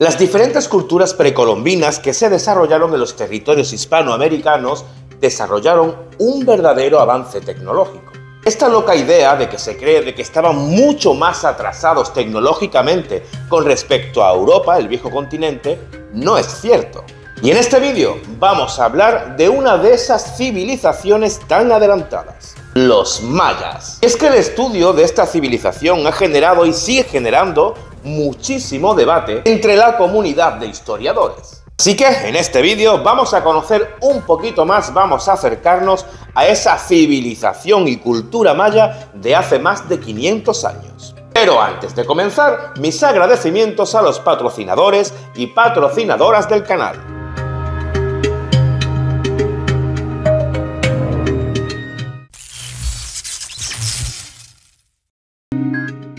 Las diferentes culturas precolombinas que se desarrollaron en los territorios hispanoamericanos desarrollaron un verdadero avance tecnológico. Esta loca idea de que se cree de que estaban mucho más atrasados tecnológicamente con respecto a Europa, el viejo continente, no es cierto. Y en este vídeo vamos a hablar de una de esas civilizaciones tan adelantadas, los mayas. Es que el estudio de esta civilización ha generado y sigue generando muchísimo debate entre la comunidad de historiadores. Así que en este vídeo vamos a conocer un poquito más, vamos a acercarnos a esa civilización y cultura maya de hace más de 500 años. Pero antes de comenzar, mis agradecimientos a los patrocinadores y patrocinadoras del canal.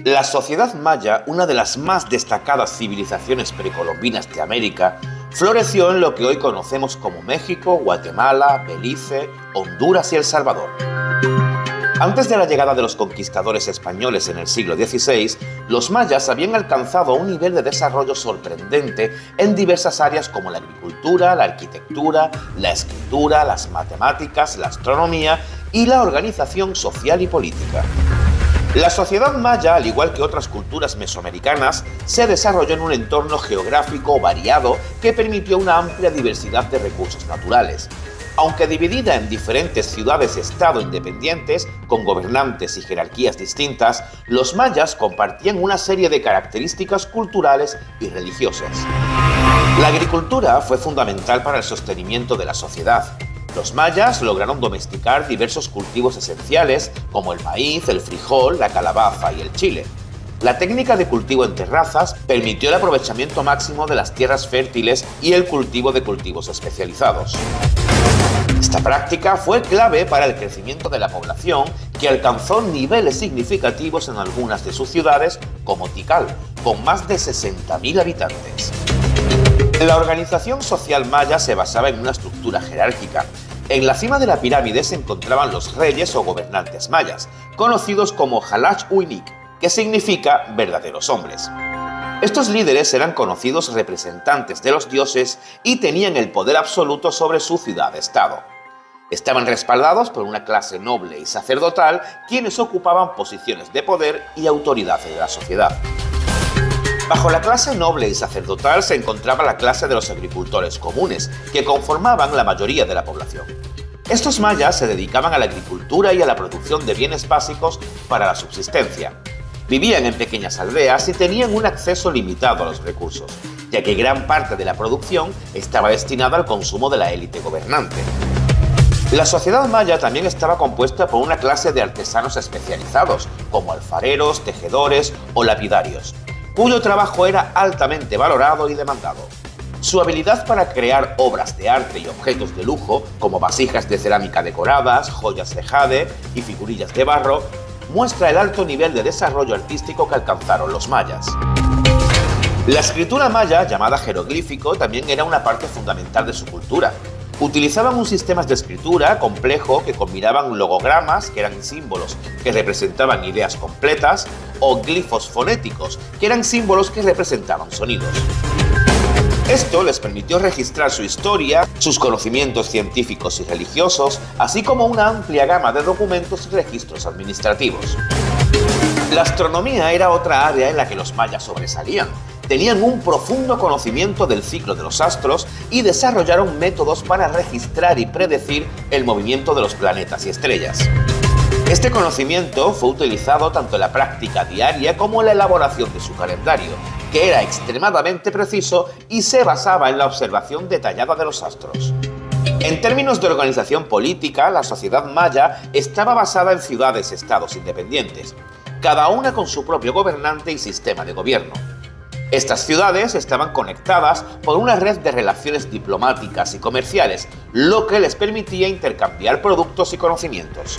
La sociedad maya, una de las más destacadas civilizaciones precolombinas de América, floreció en lo que hoy conocemos como México, Guatemala, Belice, Honduras y El Salvador. Antes de la llegada de los conquistadores españoles en el siglo XVI, los mayas habían alcanzado un nivel de desarrollo sorprendente en diversas áreas como la agricultura, la arquitectura, la escritura, las matemáticas, la astronomía y la organización social y política. La sociedad maya, al igual que otras culturas mesoamericanas, se desarrolló en un entorno geográfico variado que permitió una amplia diversidad de recursos naturales. Aunque dividida en diferentes ciudades-estado independientes, con gobernantes y jerarquías distintas, los mayas compartían una serie de características culturales y religiosas. La agricultura fue fundamental para el sostenimiento de la sociedad, los mayas lograron domesticar diversos cultivos esenciales como el maíz, el frijol, la calabaza y el chile. La técnica de cultivo en terrazas permitió el aprovechamiento máximo de las tierras fértiles y el cultivo de cultivos especializados. Esta práctica fue clave para el crecimiento de la población que alcanzó niveles significativos en algunas de sus ciudades como Tikal, con más de 60.000 habitantes. La organización social maya se basaba en una estructura jerárquica. En la cima de la pirámide se encontraban los reyes o gobernantes mayas, conocidos como Halach Uinik, que significa verdaderos hombres. Estos líderes eran conocidos representantes de los dioses y tenían el poder absoluto sobre su ciudad-estado. Estaban respaldados por una clase noble y sacerdotal quienes ocupaban posiciones de poder y autoridad en la sociedad. Bajo la clase noble y sacerdotal se encontraba la clase de los agricultores comunes, que conformaban la mayoría de la población. Estos mayas se dedicaban a la agricultura y a la producción de bienes básicos para la subsistencia. Vivían en pequeñas aldeas y tenían un acceso limitado a los recursos, ya que gran parte de la producción estaba destinada al consumo de la élite gobernante. La sociedad maya también estaba compuesta por una clase de artesanos especializados, como alfareros, tejedores o lapidarios, cuyo trabajo era altamente valorado y demandado. Su habilidad para crear obras de arte y objetos de lujo, como vasijas de cerámica decoradas, joyas de jade y figurillas de barro, muestra el alto nivel de desarrollo artístico que alcanzaron los mayas. La escritura maya, llamada jeroglífico, también era una parte fundamental de su cultura, Utilizaban un sistema de escritura complejo que combinaban logogramas, que eran símbolos que representaban ideas completas, o glifos fonéticos, que eran símbolos que representaban sonidos. Esto les permitió registrar su historia, sus conocimientos científicos y religiosos, así como una amplia gama de documentos y registros administrativos. La astronomía era otra área en la que los mayas sobresalían, tenían un profundo conocimiento del ciclo de los astros y desarrollaron métodos para registrar y predecir el movimiento de los planetas y estrellas. Este conocimiento fue utilizado tanto en la práctica diaria como en la elaboración de su calendario, que era extremadamente preciso y se basaba en la observación detallada de los astros. En términos de organización política, la sociedad maya estaba basada en ciudades-estados independientes, cada una con su propio gobernante y sistema de gobierno. Estas ciudades estaban conectadas por una red de relaciones diplomáticas y comerciales, lo que les permitía intercambiar productos y conocimientos.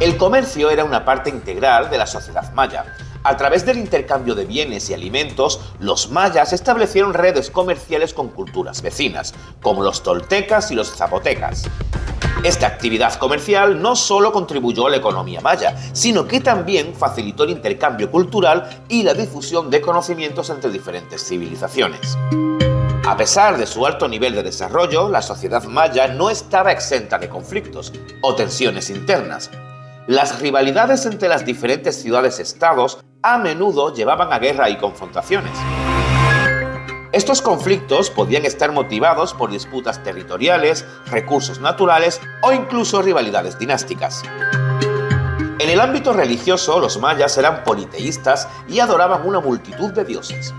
El comercio era una parte integral de la sociedad maya. A través del intercambio de bienes y alimentos, los mayas establecieron redes comerciales con culturas vecinas, como los toltecas y los zapotecas. Esta actividad comercial no solo contribuyó a la economía maya, sino que también facilitó el intercambio cultural y la difusión de conocimientos entre diferentes civilizaciones. A pesar de su alto nivel de desarrollo, la sociedad maya no estaba exenta de conflictos o tensiones internas. Las rivalidades entre las diferentes ciudades-estados a menudo llevaban a guerra y confrontaciones. Estos conflictos podían estar motivados por disputas territoriales, recursos naturales o incluso rivalidades dinásticas. En el ámbito religioso, los mayas eran politeístas y adoraban una multitud de dioses.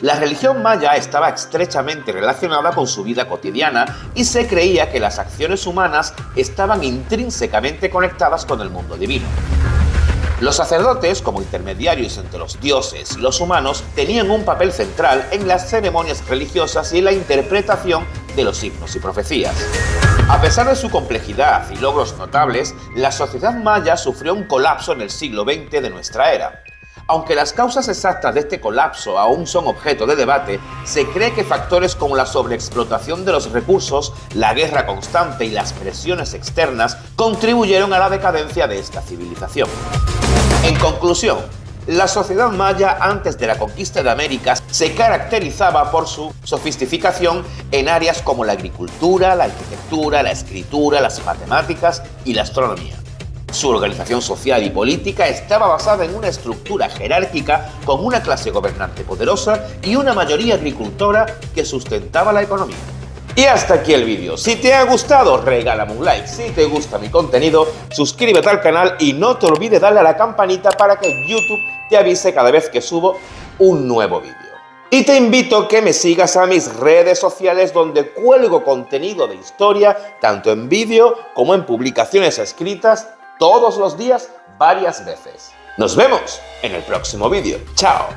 La religión maya estaba estrechamente relacionada con su vida cotidiana y se creía que las acciones humanas estaban intrínsecamente conectadas con el mundo divino. Los sacerdotes, como intermediarios entre los dioses y los humanos, tenían un papel central en las ceremonias religiosas y en la interpretación de los signos y profecías. A pesar de su complejidad y logros notables, la sociedad maya sufrió un colapso en el siglo XX de nuestra era. Aunque las causas exactas de este colapso aún son objeto de debate, se cree que factores como la sobreexplotación de los recursos, la guerra constante y las presiones externas contribuyeron a la decadencia de esta civilización. En conclusión, la sociedad maya antes de la conquista de América se caracterizaba por su sofisticación en áreas como la agricultura, la arquitectura, la escritura, las matemáticas y la astronomía. Su organización social y política estaba basada en una estructura jerárquica con una clase gobernante poderosa y una mayoría agricultora que sustentaba la economía. Y hasta aquí el vídeo. Si te ha gustado, regálame un like. Si te gusta mi contenido, suscríbete al canal y no te olvides darle a la campanita para que YouTube te avise cada vez que subo un nuevo vídeo. Y te invito a que me sigas a mis redes sociales donde cuelgo contenido de historia, tanto en vídeo como en publicaciones escritas, todos los días, varias veces. Nos vemos en el próximo vídeo. ¡Chao!